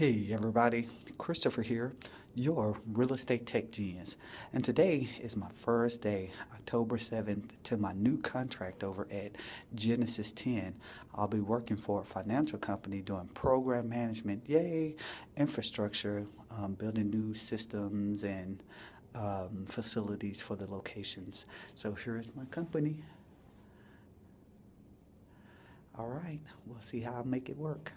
Hey everybody, Christopher here, your real estate tech genius. And today is my first day, October 7th, to my new contract over at Genesis 10. I'll be working for a financial company doing program management, yay, infrastructure, um, building new systems and um, facilities for the locations. So here is my company. All right, we'll see how I make it work.